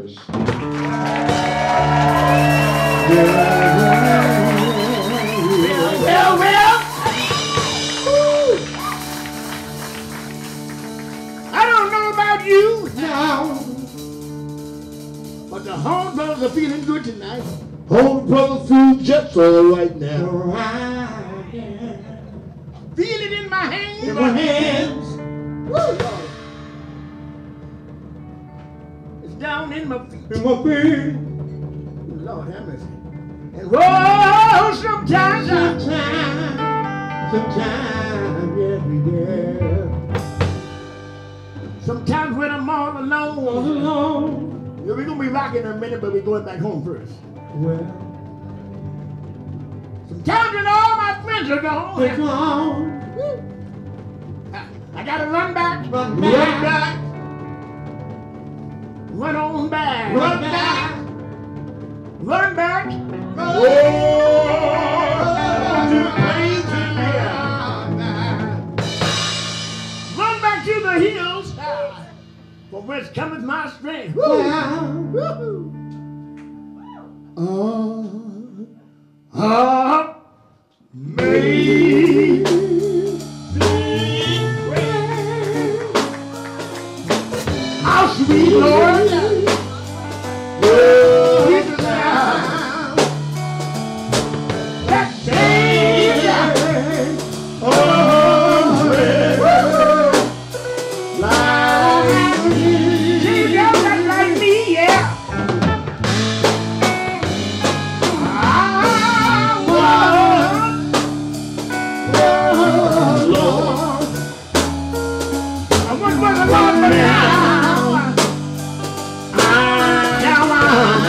I don't know about you now, but the Holmes brothers are feeling good tonight. Holmes brother feel just all right now. Feel it in my hands. In my hands. Woo, down in my feet. In my feet. Lord have mercy. And whoa, sometimes I, Sometimes, sometimes, yeah, sometimes when I'm all alone, All alone. Yeah, we're gonna be rocking in a minute, but we're going back home first. Well, Sometimes when all my friends are gone, they're gone. I, I gotta run back, Run run back. Back, run on back, Run back. run back. To the place in there. Run back to the hills, ah, for whence cometh my strength. Woo. Oh, Ah, amazing Lord,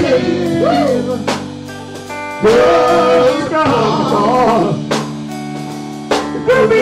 give. Woo! Girl, come me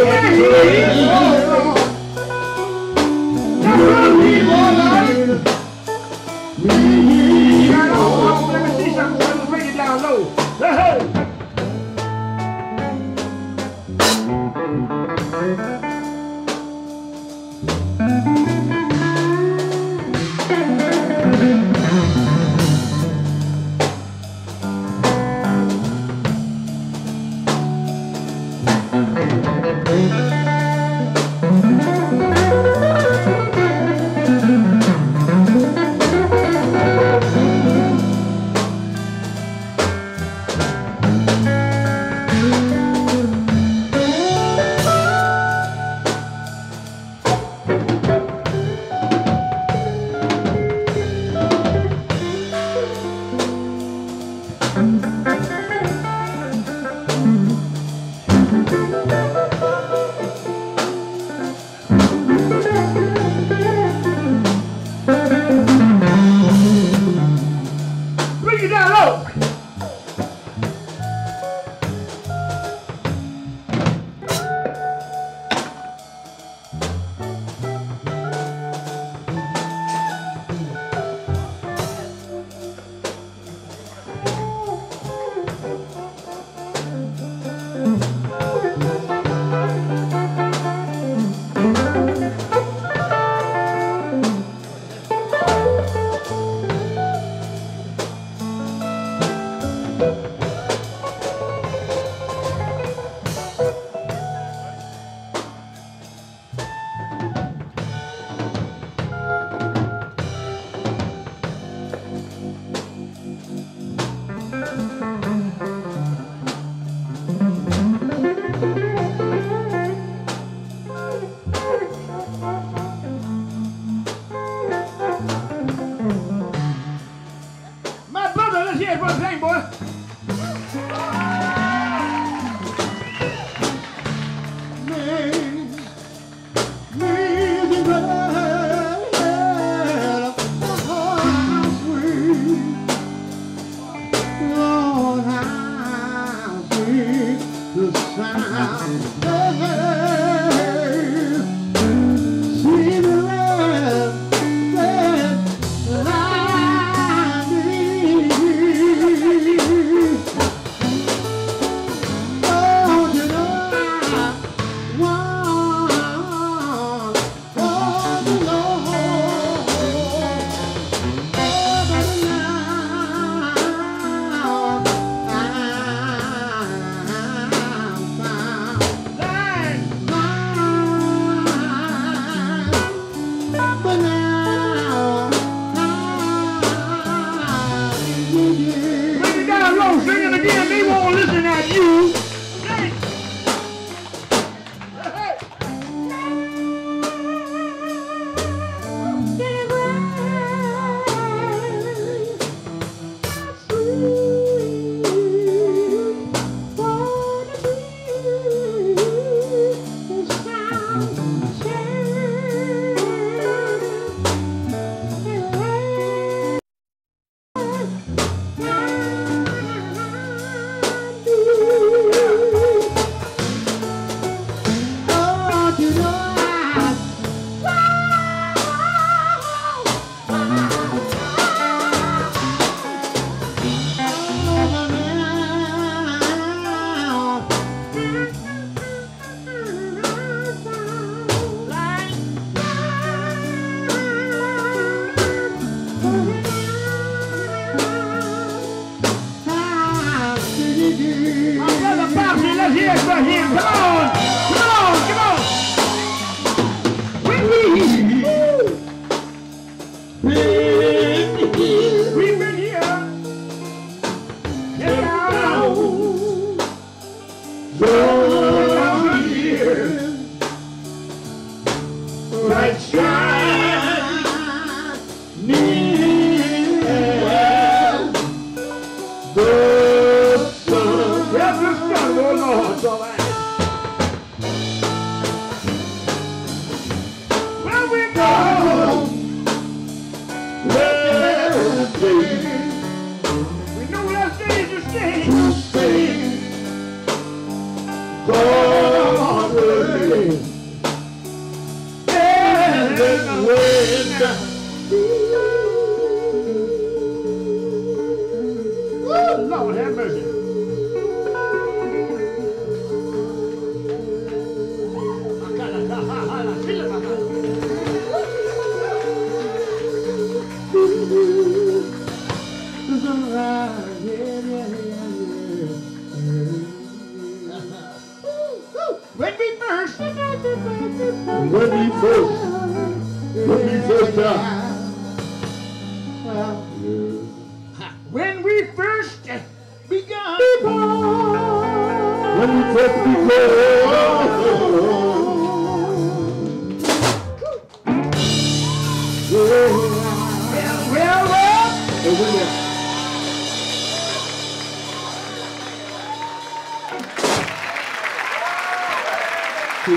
Hey, brother Zane, boy. 无所谓 When we first, When we first began. When we first began.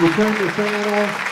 return to Santa.